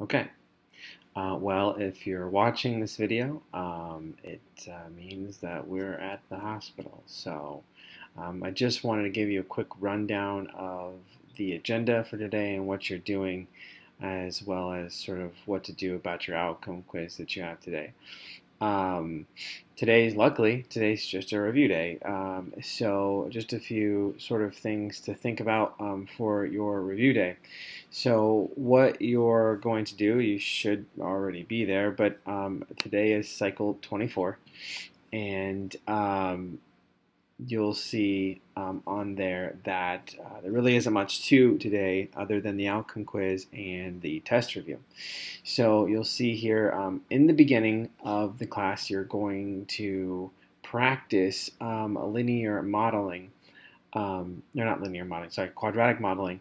Okay. Uh, well, if you're watching this video, um, it uh, means that we're at the hospital. So um, I just wanted to give you a quick rundown of the agenda for today and what you're doing, as well as sort of what to do about your outcome quiz that you have today. Um, today's, luckily, today's just a review day. Um, so just a few sort of things to think about um, for your review day. So what you're going to do, you should already be there, but um, today is cycle 24. And um, you'll see um, on there that uh, there really isn't much to today other than the outcome quiz and the test review. So you'll see here um, in the beginning of the class you're going to practice um, linear modeling. Um, no, not linear modeling, sorry, quadratic modeling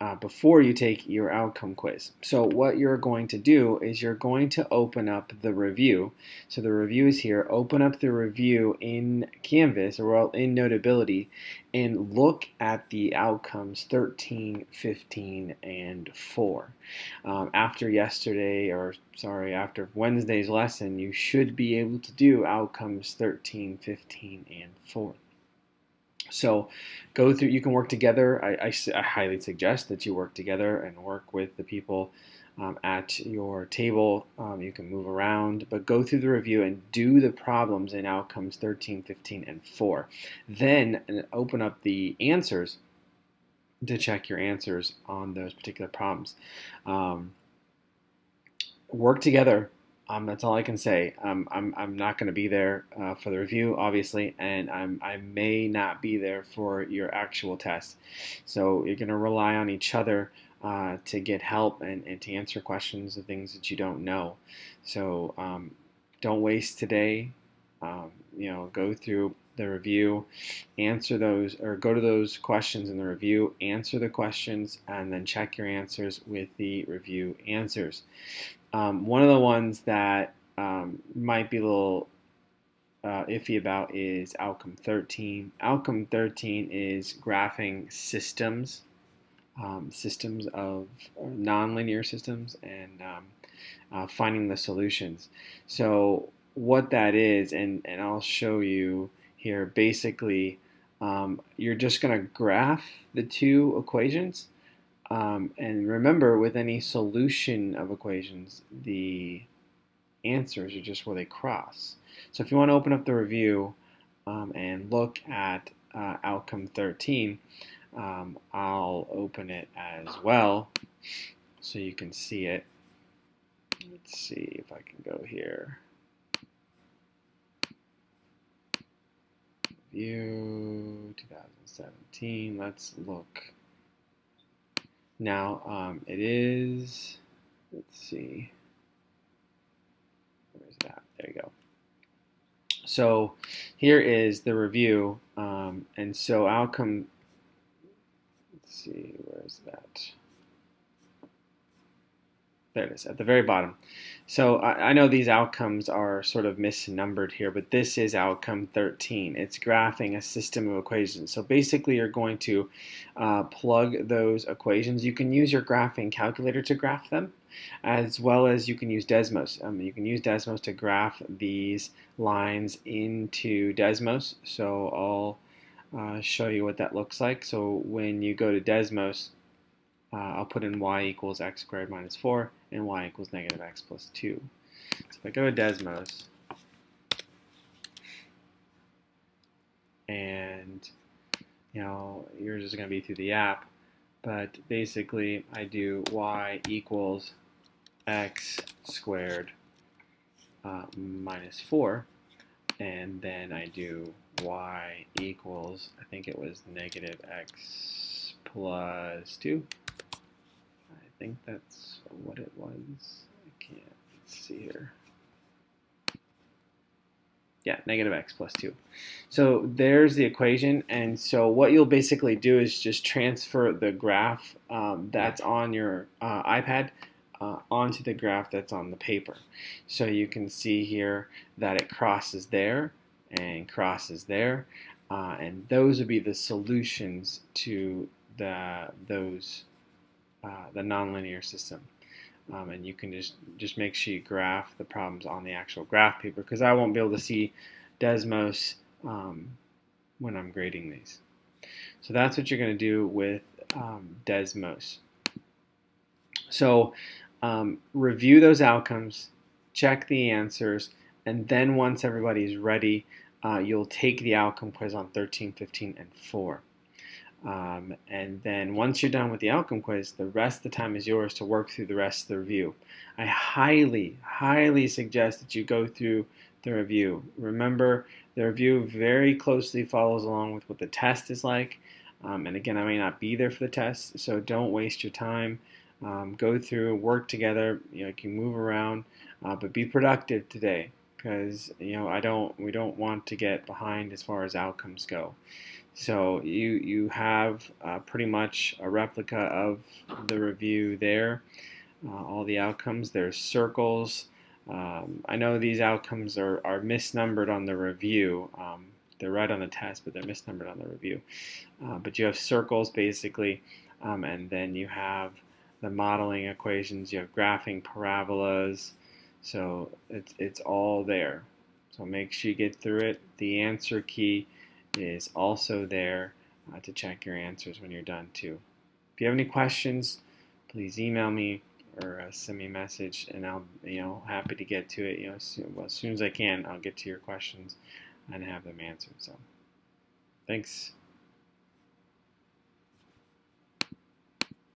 uh, before you take your outcome quiz. So what you're going to do is you're going to open up the review. So the review is here. Open up the review in Canvas or in Notability and look at the outcomes 13, 15, and 4. Um, after yesterday, or sorry, after Wednesday's lesson, you should be able to do outcomes 13, 15, and 4. So go through, you can work together. I, I, I, highly suggest that you work together and work with the people um, at your table. Um, you can move around, but go through the review and do the problems in outcomes 13, 15, and 4. Then uh, open up the answers to check your answers on those particular problems. Um, work together um, that's all I can say. Um, I'm, I'm not going to be there uh, for the review, obviously, and I'm, I may not be there for your actual test. So you're going to rely on each other uh, to get help and, and to answer questions of things that you don't know. So um, don't waste today. Um, you know, go through the review, answer those, or go to those questions in the review, answer the questions, and then check your answers with the review answers. Um, one of the ones that um, might be a little uh, iffy about is outcome 13. Outcome 13 is graphing systems, um, systems of nonlinear systems, and um, uh, finding the solutions. So what that is, and, and I'll show you here, basically, um, you're just going to graph the two equations um, and remember, with any solution of equations, the answers are just where they cross. So if you want to open up the review um, and look at uh, outcome 13, um, I'll open it as well so you can see it. Let's see if I can go here. View 2017. Let's look now, um, it is, let's see, where's that? There you go. So here is the review, um, and so outcome, let's see, where's that? There it is, at the very bottom. So I, I, know these outcomes are sort of misnumbered here, but this is outcome 13. It's graphing a system of equations. So basically you're going to uh, plug those equations. You can use your graphing calculator to graph them, as well as you can use Desmos. Um, you can use Desmos to graph these lines into Desmos. So I'll uh, show you what that looks like. So when you go to Desmos, uh, I'll put in y equals x squared minus 4 and y equals negative x plus 2. So if I go to Desmos, and you know, yours is going to be through the app, but basically I do y equals x squared uh, minus 4, and then I do y equals, I think it was negative x plus 2 think that's what it was. I can't see here. Yeah, negative x plus 2. So there's the equation. And so what you'll basically do is just transfer the graph um, that's on your uh, iPad uh, onto the graph that's on the paper. So you can see here that it crosses there and crosses there. Uh, and those would be the solutions to the those uh, the nonlinear system. um, and you can just just make sure you graph the problems on the actual graph paper because I won't be able to see Desmos um, when I'm grading these. So that's what you're going to do with um, Desmos. So um, review those outcomes, check the answers, and then once everybody's ready, uh, you'll take the outcome quiz on 13, 15, and 4. Um, and then once you're done with the outcome quiz, the rest of the time is yours to work through the rest of the review. I highly, highly suggest that you go through the review. Remember, the review very closely follows along with what the test is like. Um, and again, I may not be there for the test, so don't waste your time. Um, go through, work together. You know, you can move around, uh, but be productive today because you know I don't. We don't want to get behind as far as outcomes go. So you you have uh, pretty much a replica of the review there. Uh, all the outcomes. There's circles. Um, I know these outcomes are, are misnumbered on the review. Um, they're right on the test, but they're misnumbered on the review. Uh, but you have circles basically, um, and then you have the modeling equations. You have graphing parabolas. So it's it's all there. So make sure you get through it. The answer key is also there uh, to check your answers when you're done too. If you have any questions, please email me or uh, send me a message, and I'll you know happy to get to it. You know, well, as soon as I can, I'll get to your questions and have them answered. So, thanks.